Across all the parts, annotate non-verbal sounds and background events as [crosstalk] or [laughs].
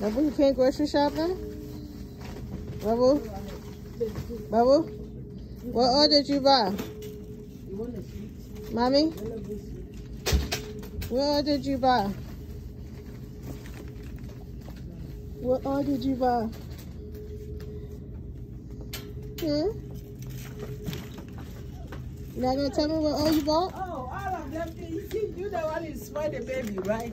Bubble, you can't grocery shopping? Bubble? Bubble? What all did you buy? Mommy? What all did you buy? What all did you buy? Hmm? You not gonna tell me what all you bought? Oh, all of them. See, you the one is spoil the baby, right?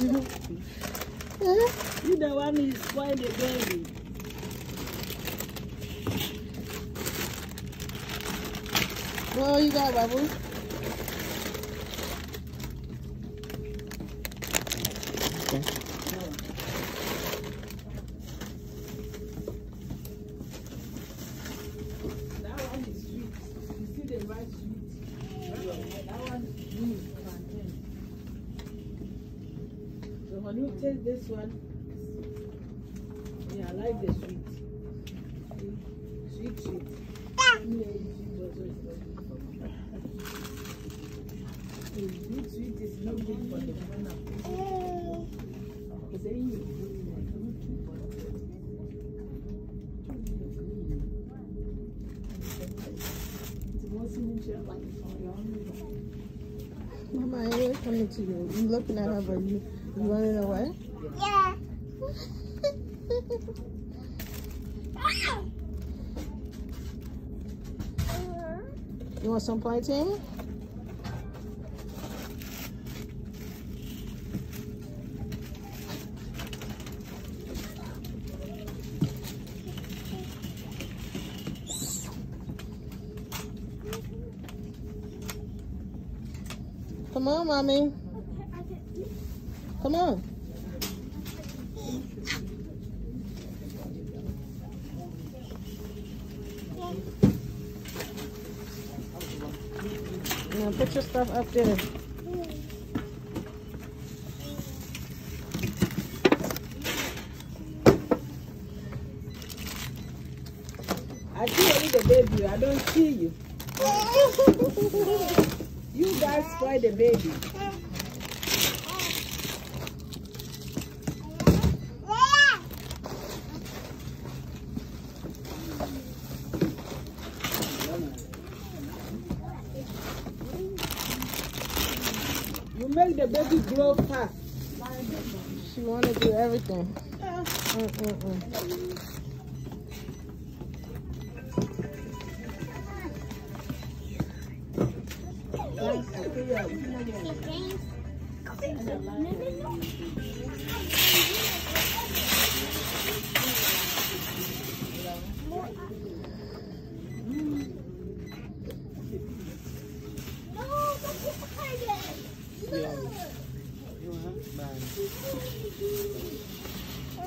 [laughs] Huh? You the one is spoil the baby. What all you got, Bubble? That one is sweet. You see the right sweet. That one is blue plantain. So when you taste this one, yeah, I like the sweet. Sweet, sweet. Sweet sweet is not good for the pineapple. It's you. Mama, I ain't coming to you. You looking at her, but you, you running away? Yeah. You want some plantain? Come on, mommy. Come on. Now put your stuff up there. I see only the baby. I don't see you. [laughs] You guys spoil the baby. Make the baby grow fast. She want to do everything. Mm-mm-mm.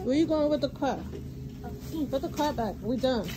Where you going with the car? Put the car back. We done.